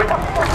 超えた。